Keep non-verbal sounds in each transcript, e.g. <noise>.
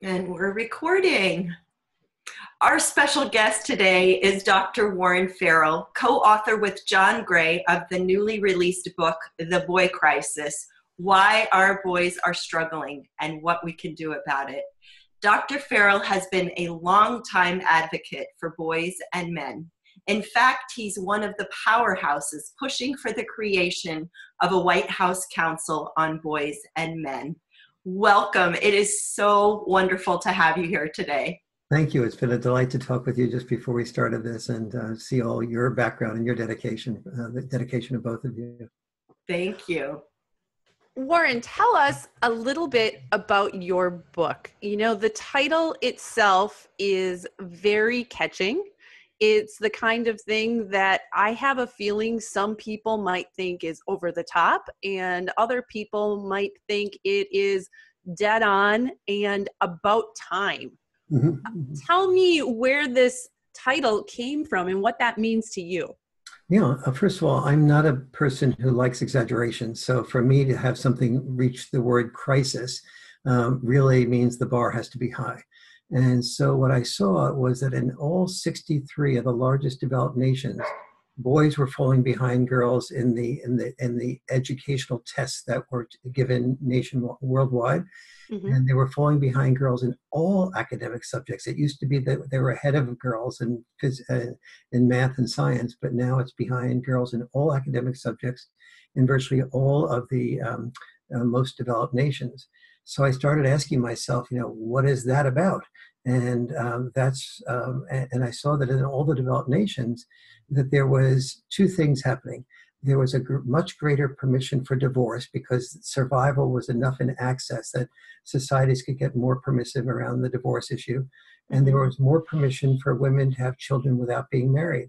And we're recording. Our special guest today is Dr. Warren Farrell, co author with John Gray of the newly released book, The Boy Crisis Why Our Boys Are Struggling and What We Can Do About It. Dr. Farrell has been a long-time advocate for boys and men. In fact, he's one of the powerhouses pushing for the creation of a White House Council on Boys and Men welcome. It is so wonderful to have you here today. Thank you. It's been a delight to talk with you just before we started this and uh, see all your background and your dedication, uh, the dedication of both of you. Thank you. Warren, tell us a little bit about your book. You know, the title itself is very catching. It's the kind of thing that I have a feeling some people might think is over the top, and other people might think it is dead on and about time. Mm-hmm. mm-hmm. Tell me where this title came from and what that means to you. Yeah, uh, first of all, I'm not a person who likes exaggeration. So for me to have something reach the word crisis um, really means the bar has to be high. And so what I saw was that in all 63 of the largest developed nations, boys were falling behind girls in the in the in the educational tests that were given nation worldwide. Mm-hmm. and they were falling behind girls in all academic subjects. It used to be that they were ahead of girls in uh, in math and science but now it's behind girls in all academic subjects in virtually all of the um, uh, most developed nations so I started asking myself, you know, what is that about? And um, that's, um, and, and, I saw that in all the developed nations, that there was two things happening. There was a gr- much greater permission for divorce because survival was enough in access that societies could get more permissive around the divorce issue. And there mm-hmm. was more permission for women to have children without being married.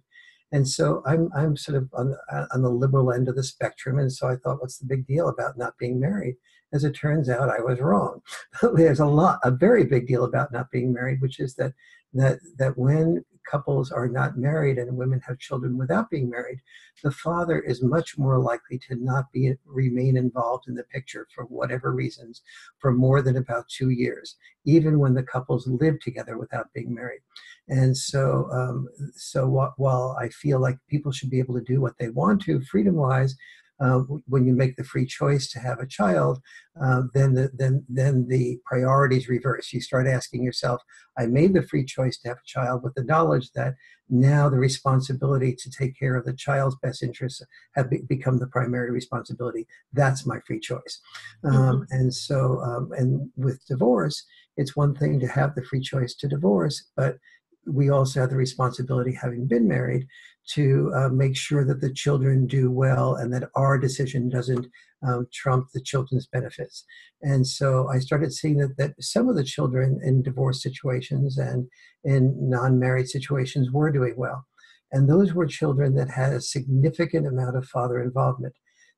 And so I'm, I'm sort of on, on the liberal end of the spectrum. And so I thought, what's the big deal about not being married? As it turns out, I was wrong. <laughs> There's a lot, a very big deal about not being married, which is that that that when couples are not married and women have children without being married, the father is much more likely to not be remain involved in the picture for whatever reasons for more than about two years, even when the couples live together without being married. And so, um, so while I feel like people should be able to do what they want to, freedom-wise, uh, when you make the free choice to have a child, uh, then the then then the priorities reverse. You start asking yourself, "I made the free choice to have a child with the knowledge that now the responsibility to take care of the child's best interests have be- become the primary responsibility. That's my free choice." Um, mm-hmm. And so, um, and with divorce, it's one thing to have the free choice to divorce, but we also have the responsibility, having been married, to uh, make sure that the children do well and that our decision doesn't um, trump the children's benefits. And so I started seeing that, that some of the children in divorce situations and in non married situations were doing well. And those were children that had a significant amount of father involvement.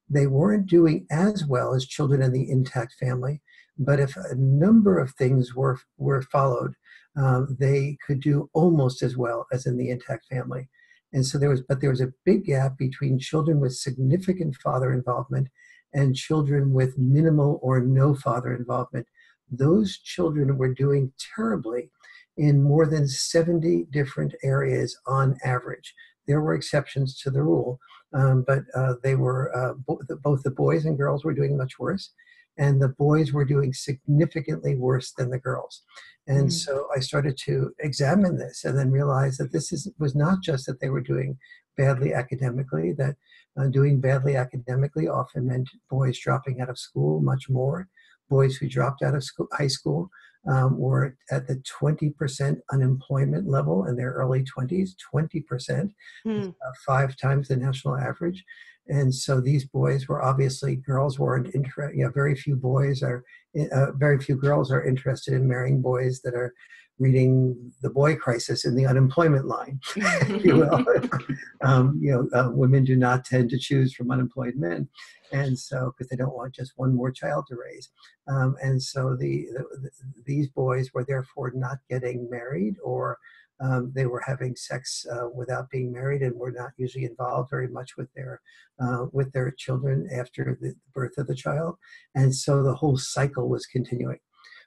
They weren't doing as well as children in the intact family, but if a number of things were, were followed, um, they could do almost as well as in the intact family. And so there was, but there was a big gap between children with significant father involvement and children with minimal or no father involvement. Those children were doing terribly in more than 70 different areas on average. There were exceptions to the rule, um, but uh, they were uh, bo- both the boys and girls were doing much worse and the boys were doing significantly worse than the girls. And mm. so I started to examine this and then realized that this is, was not just that they were doing badly academically, that uh, doing badly academically often meant boys dropping out of school much more. Boys who dropped out of school, high school um, were at the 20% unemployment level in their early 20s, 20%, mm. uh, five times the national average. And so these boys were obviously girls weren't interested. You know, very few boys are, uh, very few girls are interested in marrying boys that are reading the boy crisis in the unemployment line, <laughs> if you will. <laughs> um, you know, uh, women do not tend to choose from unemployed men, and so because they don't want just one more child to raise, um, and so the, the, these boys were therefore not getting married or um, they were having sex uh, without being married and were not usually involved very much with their uh, with their children after the birth of the child, and so the whole cycle was continuing.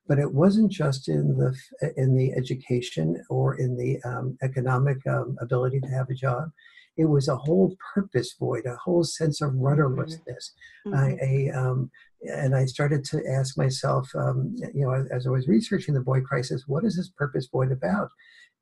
but it wasn't just in the in the education or in the um, economic um, ability to have a job it was a whole purpose void, a whole sense of rudderlessness. Mm-hmm. I, a, um, and I started to ask myself, um, you know, as, as, I was researching the boy crisis, what is this purpose void about?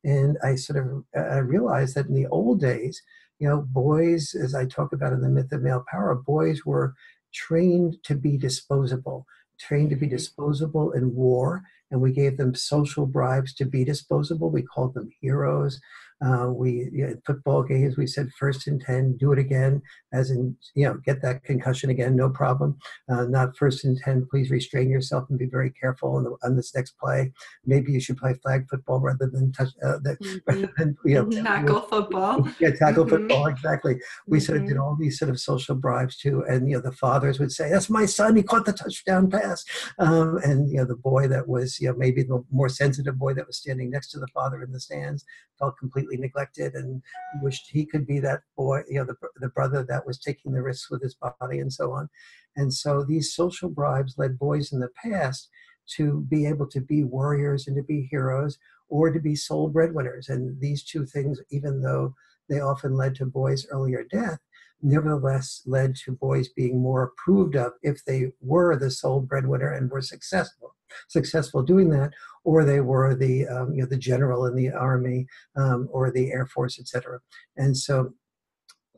And I sort of I realized that in the old days, you know, boys, as I talk about in the myth of male power, boys were trained to be disposable, trained to be mm-hmm. disposable in war, and we gave them social bribes to be disposable. We called them heroes. Uh, we you know, football games. We said first and ten, do it again, as in you know get that concussion again, no problem. Uh, not first and ten. Please restrain yourself and be very careful on, the, on this next play. Maybe you should play flag football rather than touch uh, the, mm-hmm. <laughs> rather than you know mm-hmm. tackle <laughs> football. Yeah, tackle mm-hmm. football exactly. We mm-hmm. sort of did mm-hmm. all these sort of social bribes too, and you know the fathers would say, "That's my son. He caught the touchdown pass," um, and you know the boy that was you know maybe the more sensitive boy that was standing next to the father in the stands felt completely neglected and wished he could be that boy, you know, the, the brother that was taking the risks with his body and so on. And so these social bribes led boys in the past to be able to be warriors and to be heroes or to be sole breadwinners. And these two things, even though they often led to boys' earlier death, nevertheless led to boys being more approved of if they were the sole breadwinner and were successful successful doing that or they were the um, you know the general in the army um, or the air force etc and so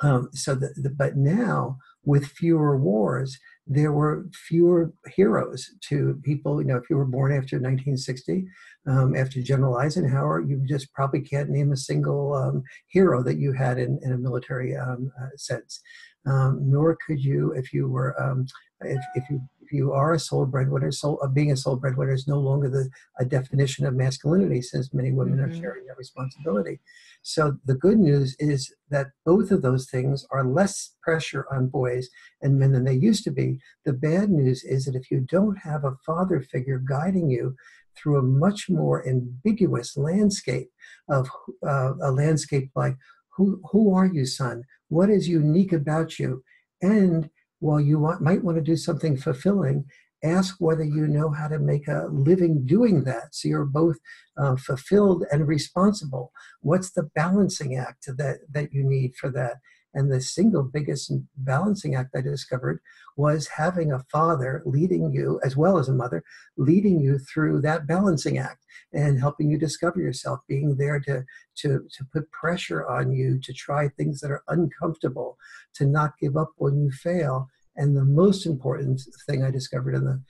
um, so the, the, but now with fewer wars there were fewer heroes to people you know if you were born after 1960 um, after general eisenhower you just probably can't name a single um, hero that you had in, in a military um, uh, sense. Um, nor could you if you were um, if, if you if you are a sole breadwinner, soul, uh, being a sole breadwinner is no longer the a definition of masculinity, since many women mm-hmm. are sharing that responsibility. So the good news is that both of those things are less pressure on boys and men than they used to be. The bad news is that if you don't have a father figure guiding you through a much more ambiguous landscape of uh, a landscape like who who are you, son? What is unique about you? And while you want, might want to do something fulfilling, ask whether you know how to make a living doing that so you're both uh, fulfilled and responsible. What's the balancing act that that you need for that and the single biggest balancing act I discovered was having a father leading you, as well as a mother, leading you through that balancing act and helping you discover yourself, being there to, to, to put pressure on you to try things that are uncomfortable, to not give up when you fail. And the most important thing I discovered in the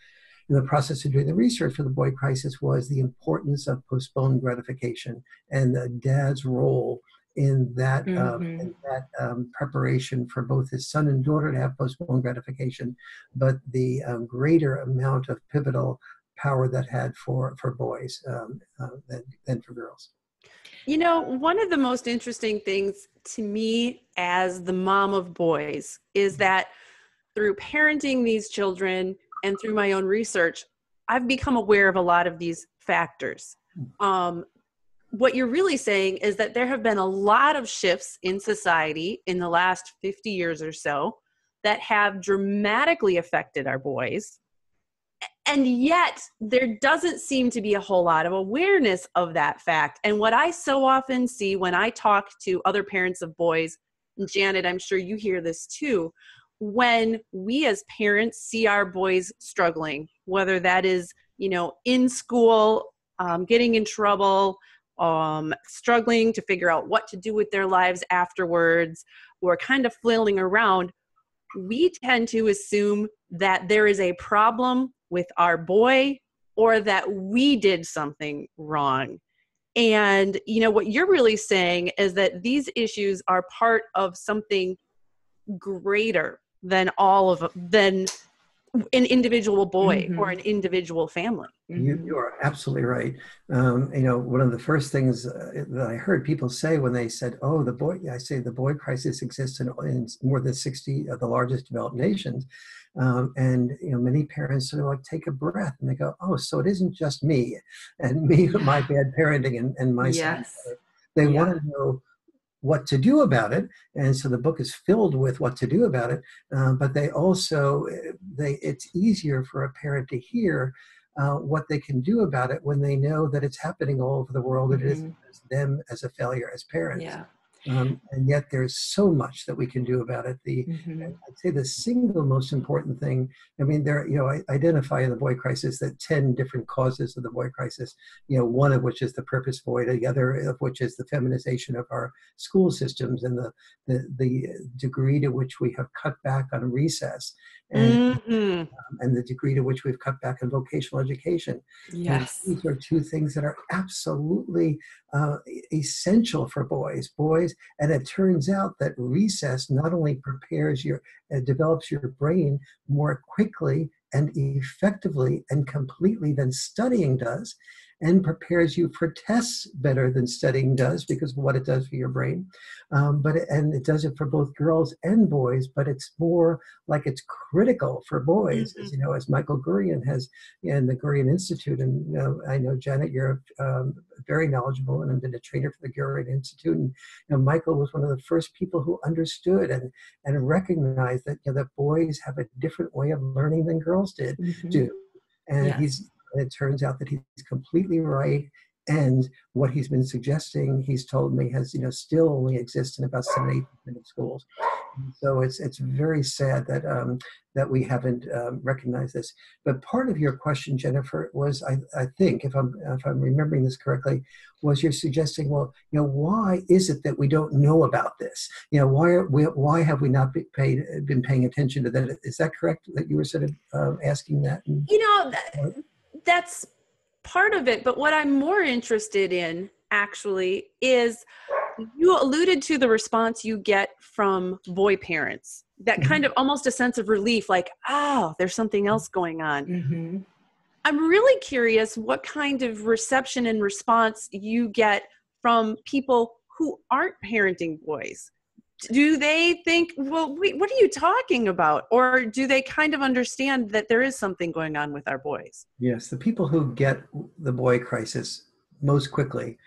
in the process of doing the research for the boy crisis was the importance of postponed gratification and the dad's role in that, um, mm-hmm. um, in that um, preparation for both his son and daughter to have postponed gratification, but the um, greater amount of pivotal power that had for for boys um, uh, than, than for girls. You know, one of the most interesting things to me as the mom of boys is mm-hmm. that through parenting these children and through my own research, I've become aware of a lot of these factors. Mm. Um, what you're really saying is that there have been a lot of shifts in society in the last 50 years or so that have dramatically affected our boys. And yet, there doesn't seem to be a whole lot of awareness of that fact. And what I so often see when I talk to other parents of boys, Janet, I'm sure you hear this too, when we as parents see our boys struggling, whether that is, you know, in school, um, getting in trouble, um, struggling to figure out what to do with their lives afterwards or kind of flailing around, we tend to assume that there is a problem with our boy or that we did something wrong. And, you know, what you're really saying is that these issues are part of something greater than all of them. than an individual boy mm-hmm. or an individual family. You, you are absolutely right. Um, you know, one of the first things uh, that I heard people say when they said, "Oh, the boy," I say the boy crisis exists in, in more than sixty of the largest developed nations, um, and you know, many parents sort of like take a breath and they go, "Oh, so it isn't just me and <laughs> me, my bad parenting, and, and my yes. son." They yeah. want to know what to do about it and so the book is filled with what to do about it uh, but they also they it's easier for a parent to hear uh, what they can do about it when they know that it's happening all over the world. Mm-hmm. It is mm-hmm. them as a failure as parents. Yeah. Um, and yet there's so much that we can do about it. The mm-hmm. I'd say the single most important thing. I mean, there you know I identify in the boy crisis that ten different causes of the boy crisis. You know, one of which is the purpose void, the other of which is the feminization of our school systems and the the, the degree to which we have cut back on recess and mm-hmm. um, and the degree to which we've cut back on vocational education. Yes, and these are two things that are absolutely uh, essential for boys. Boys, and it turns out that recess not only prepares your, uh, develops your brain more quickly and effectively and completely than studying does and prepares you for tests better than studying does because of what it does for your brain. Um, but it, and it does it for both girls and boys, but it's more like it's critical for boys, mm-hmm. as you know, as Michael Gurian has in the Gurian Institute. And you know, I know Janet, you're um, very knowledgeable, and I've been a trainer for the Gurian Institute. And you know, Michael was one of the first people who understood and and recognized that you know, that boys have a different way of learning than girls did mm-hmm. do. And yes. he's and it turns out that he's completely right. And what he's been suggesting, he's told me, has you know still only exists in about seven, eight percent of schools. And so it's it's very sad that um, that we haven't um, recognized this. But part of your question, Jennifer, was I, I think if I'm if I'm remembering this correctly, was you're suggesting, well, you know, why is it that we don't know about this? You know, why are we, why have we not been paid been paying attention to that? Is that correct? That you were sort of uh, asking that? you know. That, that's part of it. But what I'm more interested in actually is you alluded to the response you get from boy parents that mm-hmm. kind of almost a sense of relief like oh there's something else going on mm-hmm. i'm really curious what kind of reception and response you get from people who aren't parenting boys do they think well wait, what are you talking about or do they kind of understand that there is something going on with our boys yes the people who get the boy crisis most quickly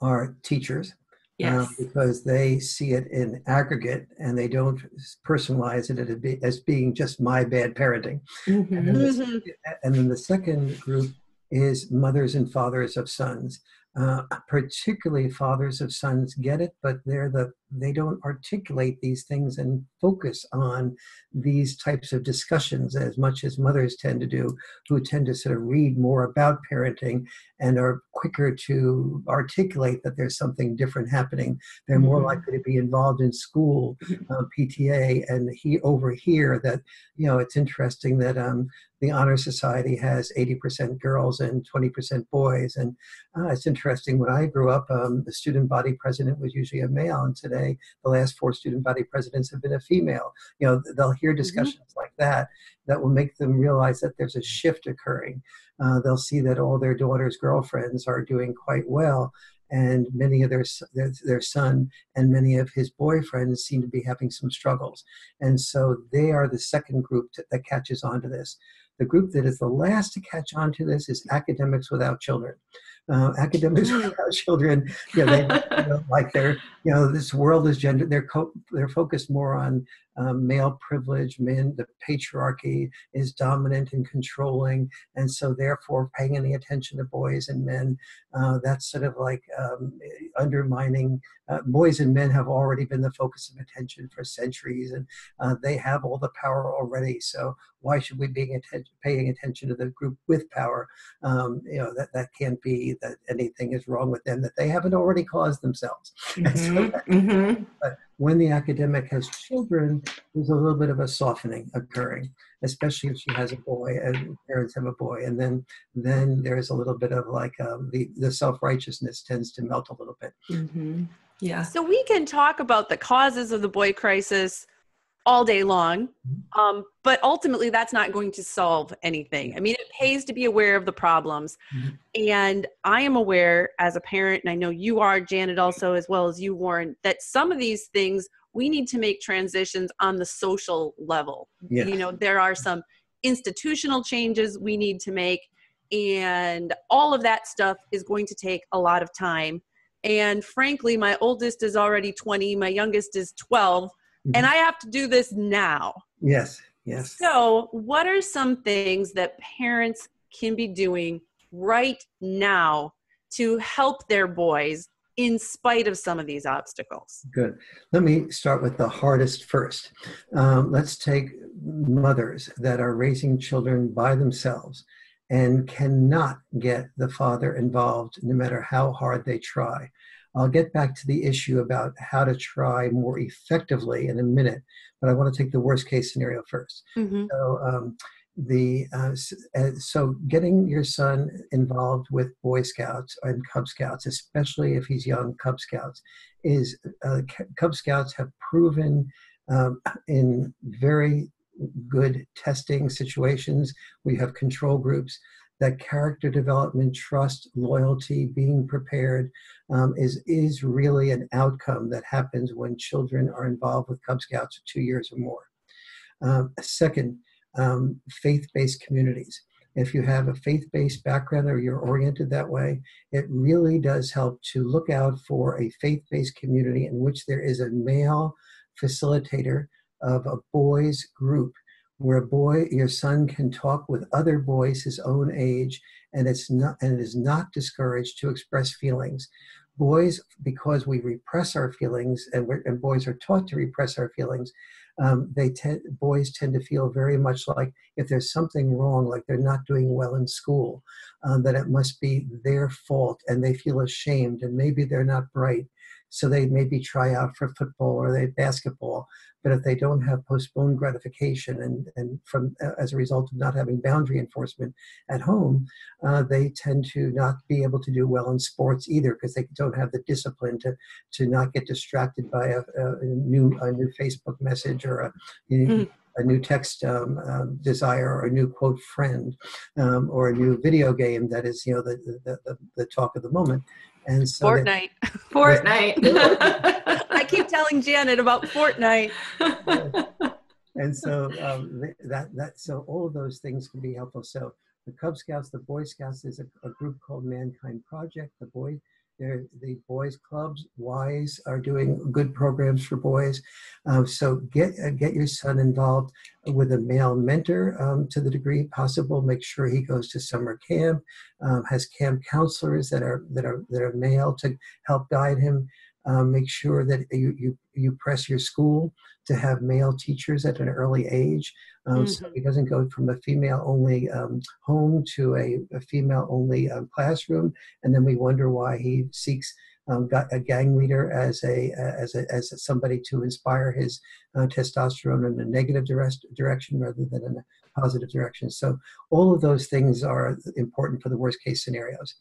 are teachers uh, yes. Uh, because they see it in aggregate and they don't personalize it as being just my bad parenting mm-hmm. and, then the, mm-hmm. and then the second group is mothers and fathers of sons uh, particularly fathers of sons get it, but they're the they don't articulate these things and focus on these types of discussions as much as mothers tend to do, who tend to sort of read more about parenting and are quicker to articulate that there's something different happening. They're more mm-hmm. likely to be involved in school mm-hmm. uh, PTA, and he over here that you know it's interesting that um, the honor society has 80% girls and 20% boys and uh, it's interesting when i grew up um, the student body president was usually a male and today say the last four student body presidents have been a female. You know, they'll hear mm-hmm. discussions mm-hmm. like that that will make them realize that there's a shift occurring. Uh, they'll see that all their daughters' girlfriends are doing quite well, and many of their, their, their son and many of his boyfriends seem to be having some struggles. And so they are the second group to, that catches on to this. The group that is the last to catch on to this is academics without children uh, academics <laughs> mm. without children. You know, they, you know, <laughs> like they're, you know, this world is gender. They're co- they're focused more on um, male privilege. Men, the patriarchy is dominant and controlling, and so therefore paying any attention to boys and men. Uh, that's sort of like um, undermining. Uh, boys and men have already been the focus of attention for centuries, and uh, they have all the power already. So why should we be atten- paying attention to the group with power? Um, you know that that can't be that anything is wrong with them that they haven't already caused themselves. <laughs> Mm-hmm. so mm-hmm. But when the academic has children, there's a little bit of a softening occurring, especially if she has a boy and parents have a boy, and then then there's a little bit of like um, the the self righteousness tends to melt a little bit. Mm-hmm. Yeah. So we can talk about the causes of the boy crisis all day long. Mm-hmm. Um, but ultimately, that's not going to solve anything. I mean, it pays to be aware of the problems. Mm-hmm. And I am aware as a parent, and I know you are, Janet, also, as well as you, Warren, that some of these things we need to make transitions on the social level. Yes. You know, there are some institutional changes we need to make, and all of that stuff is going to take a lot of time. And frankly, my oldest is already 20, my youngest is 12 mm-hmm. and I have to do this now. Yes, yes. So, what are some things that parents can be doing right now to help their boys in spite of some of these obstacles? Good. Let me start with the hardest first. Um, let's take mothers that are raising children by themselves and cannot get the father involved no matter how hard they try. I'll get back to the issue about how to try more effectively in a minute, but I want to take the worst case scenario 1st mm-hmm. So, um, the uh, uh, so getting your son involved with Boy Scouts and Cub Scouts, especially if he's young Cub Scouts, is uh, Cub Scouts have proven um, in very good testing situations. We have control groups that character development, trust, loyalty, being prepared um, is, is really an outcome that happens when children are involved with Cub Scouts for two years or more. Um, second, um, faith based communities. If you have a faith based background or you're oriented that way, it really does help to look out for a faith based community in which there is a male facilitator of a boys group where a boy, your son can talk with other boys his own age, and it's not and it is not discouraged to express feelings. Boys, because we repress our feelings, and, and boys are taught to repress our feelings, um, they tend boys tend to feel very much like if there's something wrong, like they're not doing well in school, um, that it must be their fault, and they feel ashamed, and maybe they're not bright, so they maybe try out for football or they basketball but if they don't have postponed gratification and, and from as a result of not having boundary enforcement at home, uh, they tend to not be able to do well in sports either because they don't have the discipline to, to not get distracted by a, a new a new Facebook message or a, mm. a new text um, um, desire or a new quote friend um, or a new video game that is you know the, the, the, the talk of the moment and so Fortnite. Fortnite. <laughs> I keep telling Janet about Fortnite. and so um, that that so all of those things can be helpful. So the Cub Scouts, the Boy Scouts, is a, a group called Mankind Project. The Boy they're, the boys clubs, WISE, are doing good programs for boys. Um, so get uh, get your son involved with a male mentor um, to the degree possible. Make sure he goes to summer camp, um, has camp counselors that are that are that are male to help guide him. Um, make sure that you, you you press your school to have male teachers at an early age um, mm-hmm. so he doesn't go from a female only um, home to a, a female only um, classroom and then we wonder why he seeks um, got a gang leader as a as a as somebody to inspire his uh, testosterone in a negative direct, direction rather than in a positive direction so all of those things are important for the worst case scenarios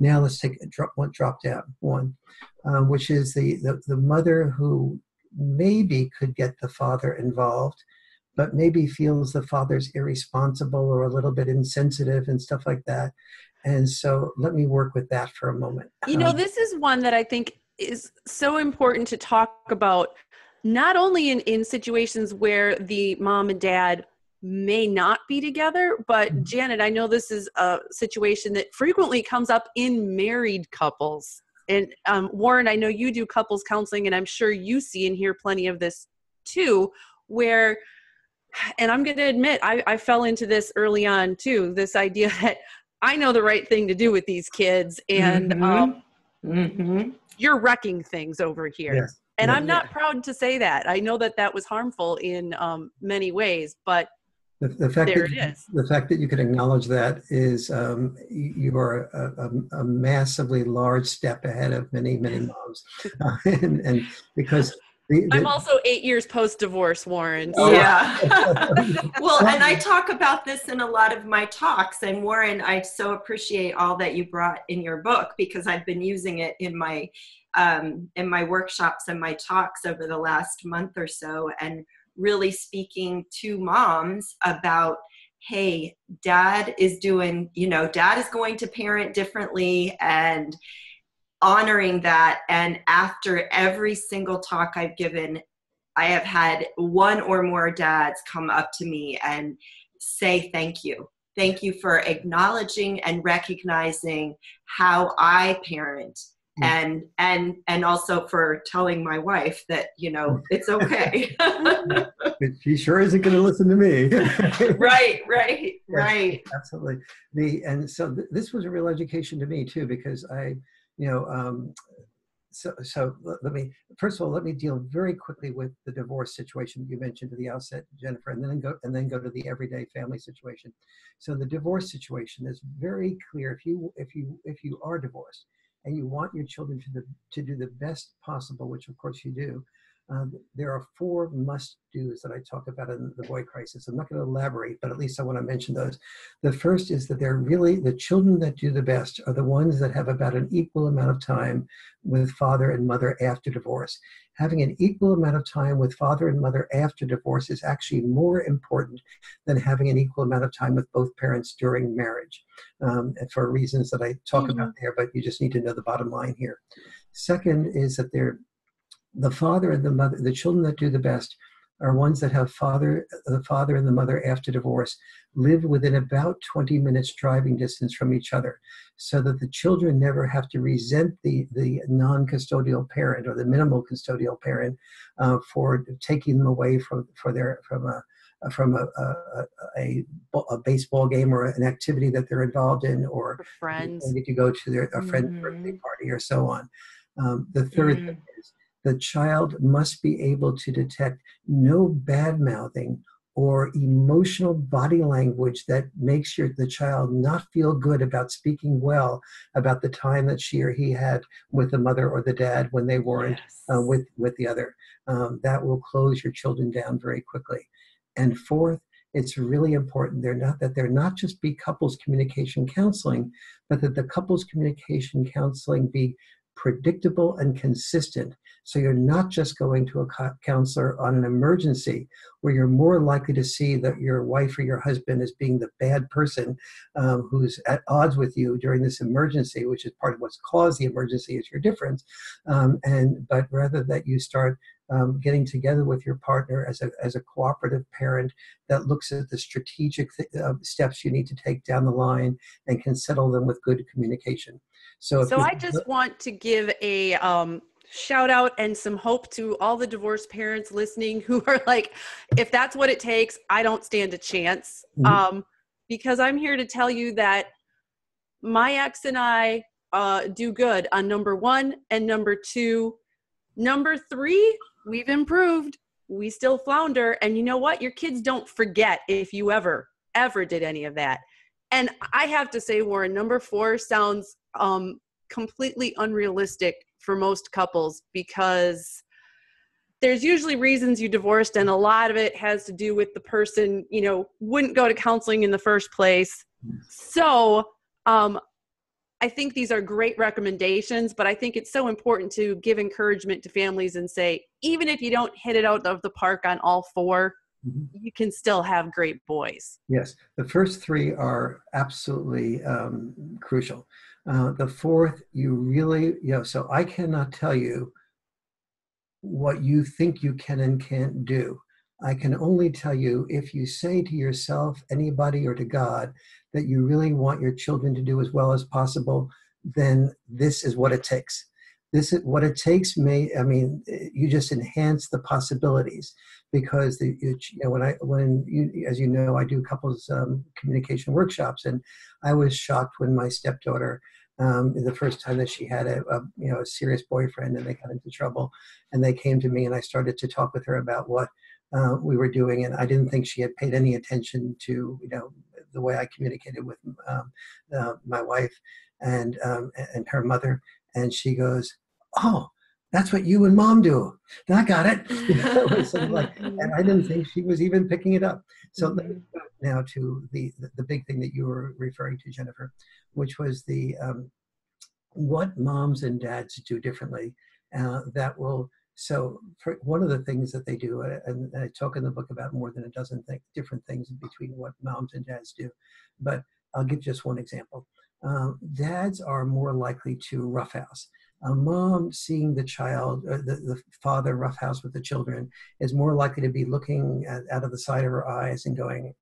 now let's take a drop one drop down one um, which is the, the the mother who maybe could get the father involved, but maybe feels the father's irresponsible or a little bit insensitive and stuff like that. And so let me work with that for a moment. You know, um, this is one that I think is so important to talk about, not only in, in situations where the mom and dad may not be together, but mm-hmm. Janet, I know this is a situation that frequently comes up in married couples and um, Warren, I know you do couples counseling, and I'm sure you see and hear plenty of this too, where, and I'm going to admit, I, I fell into this early on too this idea <laughs> that I know the right thing to do with these kids, and mm-hmm. Um, mm-hmm. you're wrecking things over here. Yes. And yeah, I'm not yeah. proud to say that. I know that that was harmful in um, many ways, but the, the fact there that the fact that you can acknowledge that is um, you are a, a, a, massively large step ahead of many many <laughs> moms, uh, and, and, because. The, the, I'm also eight years post divorce, Warren. So. Yeah. <laughs> well, and I talk about this in a lot of my talks. And Warren, I so appreciate all that you brought in your book because I've been using it in my um, in my workshops and my talks over the last month or so. And really speaking to moms about hey dad is doing you know dad is going to parent differently and honoring that. And after every single talk i've given i have had one or more dads come up to me and say thank you. Thank you for acknowledging and recognizing how i parent and and and also for telling my wife that you know <laughs> it's okay. She sure isn't going to listen to me. <laughs> Right right <laughs> right. absolutely. The and so th- this was a real education to me too because i you know um, so, so let me first of all let me deal very quickly with the divorce situation you mentioned at the outset, Jennifer, and then go and then go to the everyday family situation. So the divorce situation is very clear. If you if you if you are divorced and you want your children to the to do the best possible, which of course you do, um, there are four must do's that I talk about in the boy crisis. I'm not going to elaborate, but at least I want to mention those. The first is that they're really the children that do the best are the ones that have about an equal amount of time with father and mother after divorce. Having an equal amount of time with father and mother after divorce is actually more important than having an equal amount of time with both parents during marriage, um, for reasons that I talk mm-hmm. about there, but you just need to know the bottom line here. Second is that they're the father and the mother, the children that do the best are ones that have father, the father and the mother after divorce live within about 20 minutes driving distance from each other so that the children never have to resent the, the non-custodial parent or the minimal custodial parent uh, for taking them away from, for their, from a, from a, a, a, a, baseball game or an activity that they're involved in or friends need to go to their a friend's mm-hmm. birthday party or so on um, the 3rd mm-hmm. thing is the child must be able to detect no bad mouthing or emotional body language that makes your, the child not feel good about speaking well about the time that she or he had with the mother or the dad when they weren't uh, yes. uh, with, with the other. Um, that will close your children down very quickly. And fourth, it's really important they're not that they're not just be couples communication counseling, but that the couples communication counseling be predictable and consistent. So you're not just going to a counselor on an emergency where you're more likely to see that your wife or your husband is being the bad person um, who's at odds with you during this emergency, which is part of what's caused the emergency is your difference. Um, and but rather that you start um, getting together with your partner as a, as a cooperative parent that looks at the strategic th- uh, steps you need to take down the line and can settle them with good communication. So, so I just want to give a um, shout out and some hope to all the divorced parents listening who are like, if that's what it takes, I don't stand a chance. Mm-hmm. Um, because I'm here to tell you that my ex and I uh, do good on number one and number two. Number three, we've improved. We still flounder. And you know what? Your kids don't forget if you ever, ever did any of that. And I have to say, Warren, number four sounds um, completely unrealistic for most couples because there's usually reasons you divorced and a lot of it has to do with the person you know wouldn't go to counseling in the first place. So um, i think these are great recommendations but i think it's so important to give encouragement to families and say even if you don't hit it out of the park on all 4 mm-hmm. you can still have great boys. Yes the first three are absolutely um, crucial uh, the fourth, you really, you know, so I cannot tell you what you think you can and can't do. I can only tell you if you say to yourself, anybody, or to God that you really want your children to do as well as possible, then this is what it takes. This is what it takes. May I mean, you just enhance the possibilities because the you know when I when you as you know I do couples um, communication workshops and I was shocked when my stepdaughter um, the first time that she had a, a, you know a serious boyfriend and they got into trouble and they came to me and I started to talk with her about what uh, we were doing and I didn't think she had paid any attention to you know the way I communicated with um, uh, my wife and um, and her mother and she goes oh that's what you and mom do. I got it. <laughs> like, <laughs> and I didn't think she was even picking it up. So mm-hmm. now to the, the big thing that you were referring to, Jennifer, which was the um, what moms and dads do differently uh, that will so one of the things that they do uh, and i talk in the book about more than a dozen th- different things between what moms and dads do but i'll give just one example um, dads are more likely to roughhouse a mom seeing the child, uh, the, the father roughhouse with the children, is more likely to be looking at, out of the side of her eyes and going,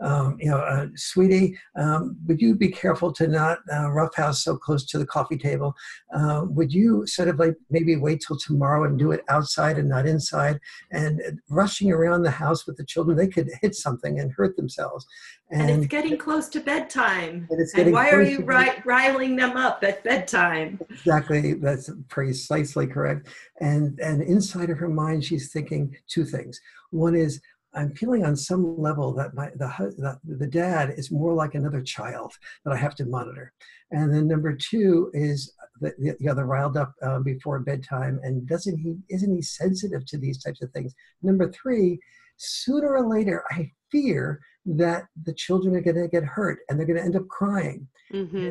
um, you know, uh, sweetie, um, would you be careful to not uh, roughhouse so close to the coffee table? Uh, would you sort of like maybe wait till tomorrow and do it outside and not inside? And rushing around the house with the children, they could hit something and hurt themselves. And, and it's getting close to bedtime. And, and why are you ri- riling them up at bedtime? Exactly, that's precisely correct. And and inside of her mind, she's thinking two things. One is I'm feeling on some level that my the, the, the dad is more like another child that I have to monitor, and then number two is the, the, you know, the riled up uh, before bedtime, and doesn't he isn't he sensitive to these types of things? Number three, sooner or later, I fear that the children are going to get hurt and they're going to end up crying. Mm-hmm.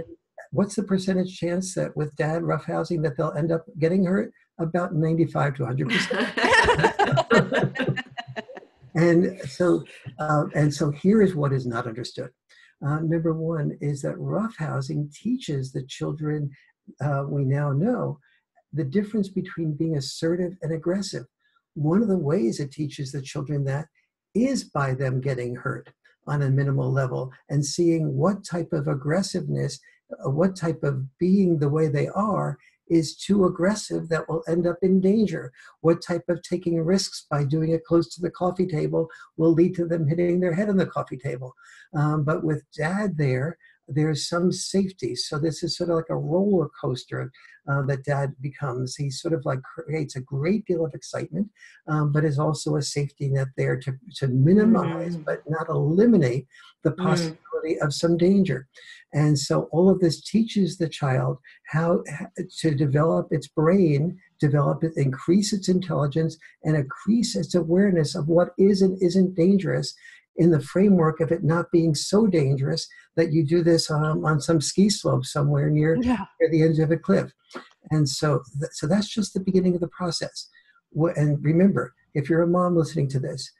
What's the percentage chance that with dad roughhousing that they'll end up getting hurt? About 95 to 100 percent. <laughs> <laughs> and so, uh, and so here is what is not understood. Uh, number one is that roughhousing teaches the children uh, we now know the difference between being assertive and aggressive. One of the ways it teaches the children that is by them getting hurt on a minimal level and seeing what type of aggressiveness, uh, what type of being the way they are is too aggressive that will end up in danger. What type of taking risks by doing it close to the coffee table will lead to them hitting their head on the coffee table. Um, but with dad there, there's some safety. So this is sort of like a roller coaster uh, that dad becomes. He sort of like creates a great deal of excitement, um, but is also a safety net there to, to minimize mm. but not eliminate the mm. possibility mm. of some danger. And so all of this teaches the child how to develop its brain, develop it, increase its intelligence, and increase its awareness of what is and isn't dangerous in the framework of it not being so dangerous that you do this um, on some ski slope somewhere near, yeah. near the edge of a cliff. And so, th- so that's just the beginning of the process. And remember, if you're a mom listening to this,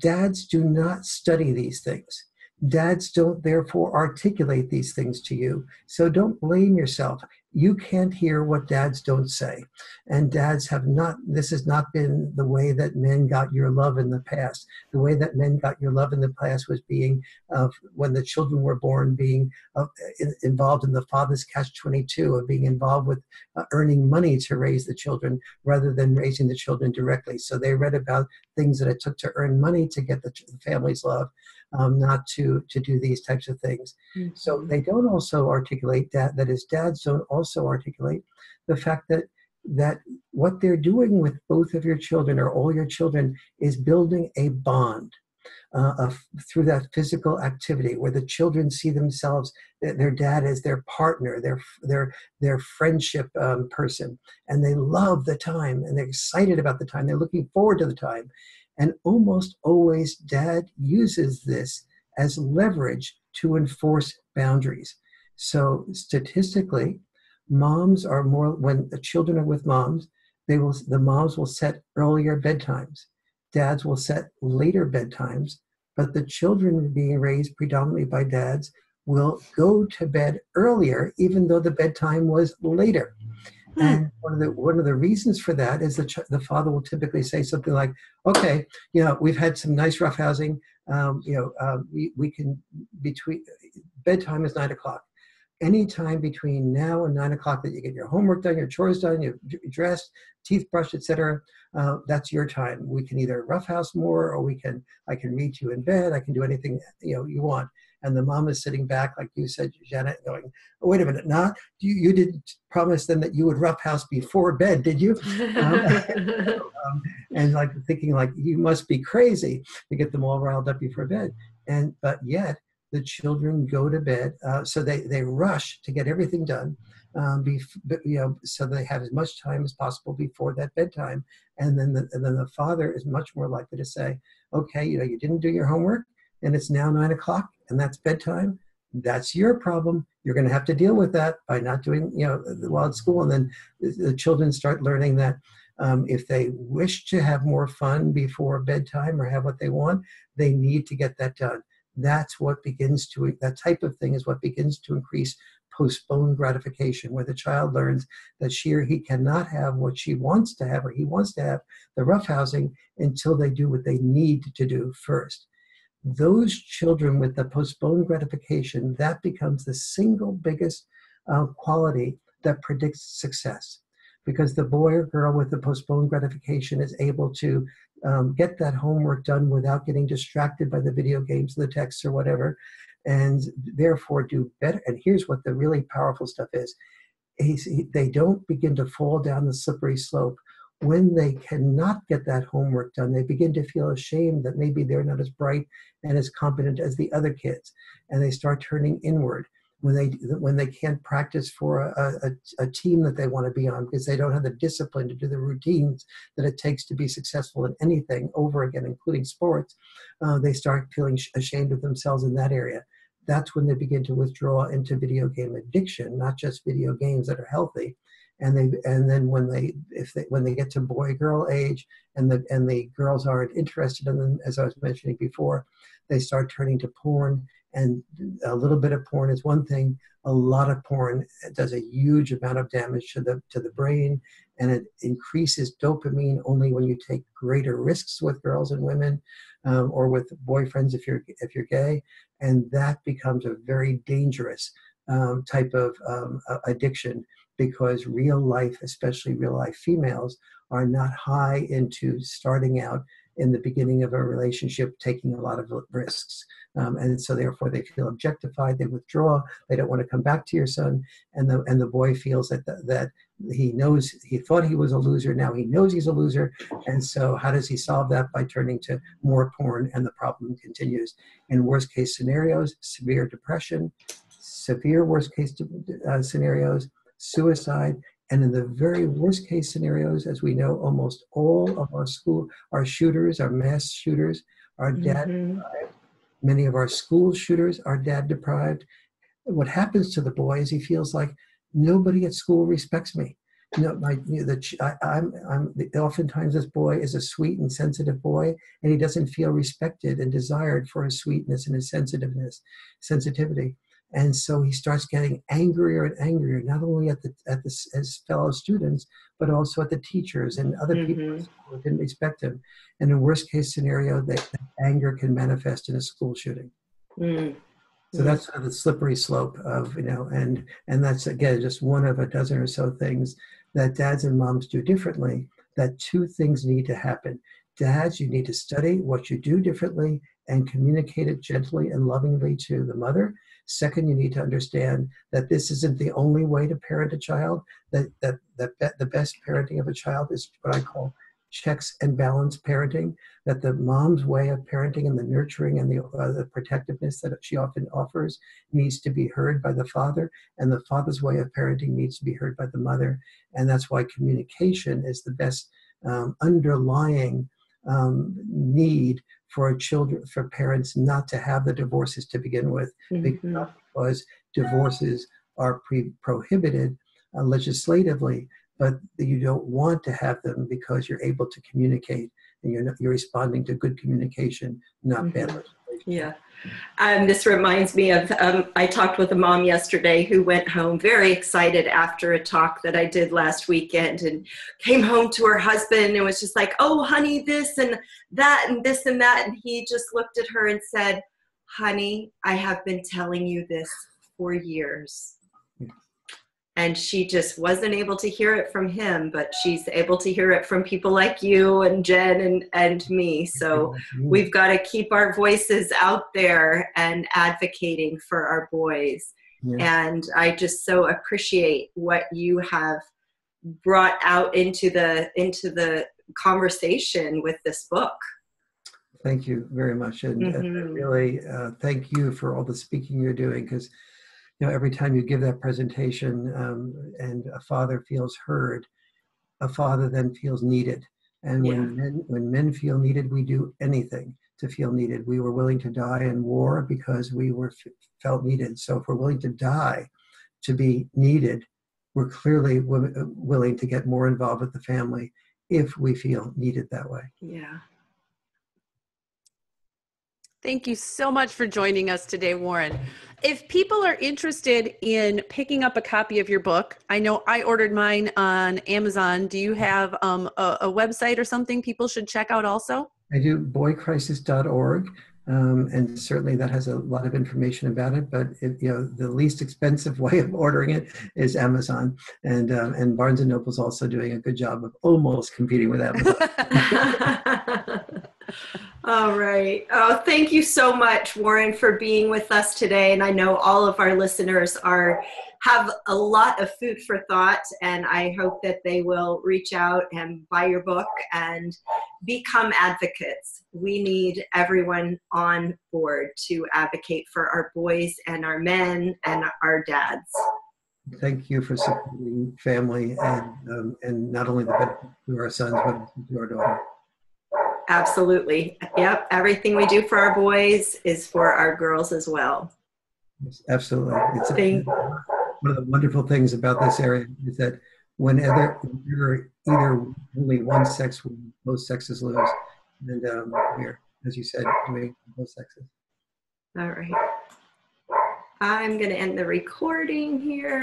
dads do not study these things. Dads don't therefore articulate these things to you. So don't blame yourself you can't hear what dads don't say. And dads have not, this has not been the way that men got your love in the past. The way that men got your love in the past was being, uh, when the children were born, being uh, in, involved in the father's catch 22 of being involved with uh, earning money to raise the children rather than raising the children directly. So they read about things that it took to earn money to get the, the family's love um, not to to do these types of things. Mm-hmm. So they don't also articulate that. That is, dads don't also articulate the fact that that what they're doing with both of your children or all your children is building a bond. Uh, of, through that physical activity where the children see themselves their dad as their partner their their their friendship um, person and they love the time and they're excited about the time they're looking forward to the time and almost always, dad uses this as leverage to enforce boundaries. So, statistically, moms are more, when the children are with moms, they will, the moms will set earlier bedtimes. Dads will set later bedtimes, but the children being raised predominantly by dads will go to bed earlier, even though the bedtime was later. And one of the one of the reasons for that is that the father will typically say something like, "Okay, you know, we've had some nice roughhousing. Um, you know, uh, we we can between bedtime is nine o'clock. Any time between now and nine o'clock that you get your homework done, your chores done, you're dressed, teeth brushed, etc. Uh, that's your time. We can either roughhouse more, or we can I can read you in bed. I can do anything you know you want." And the mom is sitting back, like you said, Janet, going, oh, "Wait a minute, not you, you didn't promise them that you would roughhouse before bed, did you?" Um, <laughs> um, and like thinking, like you must be crazy to get them all riled up before bed, and but yet the children go to bed, uh, so they they rush to get everything done. Um, you know, so they have as much time as possible before that bedtime, and then the, and then the father is much more likely to say, "Okay, you know, you didn't do your homework, and it's now nine o'clock and that's bedtime, that's your problem. You're going to have to deal with that by not doing, you know, while at school. And then the children start learning that um, if they wish to have more fun before bedtime or have what they want, they need to get that done. That's what begins to, that type of thing is what begins to increase postponed gratification, where the child learns that she or he cannot have what she wants to have or he wants to have, the roughhousing, until they do what they need to do first those children with the postponed gratification, that becomes the single biggest uh, quality that predicts success. Because the boy or girl with the postponed gratification is able to um, get that homework done without getting distracted by the video games, the texts, or whatever, and therefore do better. And here's what the really powerful stuff is they don't begin to fall down the slippery slope when they cannot get that homework done, they begin to feel ashamed that maybe they're not as bright and as competent as the other kids, and they start turning inward when they when they can't practice for a, a, a, team that they want to be on because they don't have the discipline to do the routines that it takes to be successful in anything over again including sports uh, they start feeling ashamed of themselves in that area. That's when they begin to withdraw into video game addiction not just video games that are healthy and they and then when they if they when they get to boy girl age and the and the girls aren't interested in them as i was mentioning before they start turning to porn. And a little bit of porn is one thing. A lot of porn does a huge amount of damage to the to the brain and it increases dopamine only when you take greater risks with girls and women um, or with boyfriends if you're if you're gay. And that becomes a very dangerous um, type of um, addiction because real life, especially real life females, are not high into starting out in the beginning of a relationship taking a lot of risks. Um, and so therefore they feel objectified, they withdraw, they don't want to come back to your son, and the and the boy feels that the, that he knows he thought he was a loser, now he knows he's a loser, and so how does he solve that by turning to more porn and the problem continues. In worst case scenarios, severe depression, severe worst case uh, scenarios, suicide, and in the very worst case scenarios, as we know, almost all of our school, our shooters, our mass shooters, are dad mm-hmm. deprived. Many of our school shooters are dad deprived. What happens to the boy is he feels like nobody at school respects me. You know, my, you know, the, I, I'm, I'm, oftentimes this boy is a sweet and sensitive boy, and he doesn't feel respected and desired for his sweetness and his sensitiveness, sensitivity and so he starts getting angrier and angrier not only at the at the his fellow students but also at the teachers and other mm-hmm. people who didn't respect him and in worst case scenario that, anger can manifest in a school shooting mm-hmm. so that's sort of the slippery slope of you know and and that's again just one of a dozen or so things that dads and moms do differently that two things need to happen dads you need to study what you do differently and communicate it gently and lovingly to the mother Second, you need to understand that this isn't the only way to parent a child. That that that the best parenting of a child is what I call checks and balance parenting. That the mom's way of parenting and the nurturing and the, uh, the protectiveness that she often offers needs to be heard by the father, and the father's way of parenting needs to be heard by the mother. And that's why communication is the best um, underlying um, need for children for parents not to have the divorces to begin with mm-hmm. because divorces are pre- prohibited uh, legislatively but you don't want to have them because you're able to communicate and you're, not, you're responding to good communication not mm-hmm. bad yeah um, this reminds me of um, I talked with a mom yesterday who went home very excited after a talk that I did last weekend and came home to her husband and was just like, oh, honey, this and that and this and that. And he just looked at her and said, honey, I have been telling you this for years and she just wasn't able to hear it from him but she's able to hear it from people like you and jen and, and me so we've got to keep our voices out there and advocating for our boys yeah. and i just so appreciate what you have brought out into the into the conversation with this book thank you very much and, mm-hmm. and really uh, thank you for all the speaking you're doing because you know every time you give that presentation um, and a father feels heard a father then feels needed. And when yeah. men when men feel needed we do anything to feel needed. We were willing to die in war because we were felt needed. So if we're willing to die to be needed we're clearly w- uh, willing to get more involved with the family if we feel needed that way. Yeah Thank you so much for joining us today, Warren. If people are interested in picking up a copy of your book, I know I ordered mine on Amazon. Do you have um, a, a, website or something people should check out also? I do boycrisis.org. Um, and certainly that has a lot of information about it. But it, you know, the least expensive <laughs> way of ordering it is Amazon, and um, and Barnes and Noble is also doing a good job of almost competing with Amazon. <laughs> <laughs> all right. Oh, thank you so much, Warren, for being with us today. And I know all of our listeners are have a lot of food for thought, and I hope that they will reach out and buy your book and become advocates. We need everyone on board to advocate for our boys and our men and our dads. Thank you for supporting family and um, and not only the benefit to our sons but to our daughters. Absolutely. Yep. Everything we do for our boys is for our girls as well. Yes, absolutely. It's Thank- one of the wonderful things about this area is that whenever you're either only one sex win, both sexes lose. And um, we're, as you said, doing both sexes. All right. I'm going to end the recording here.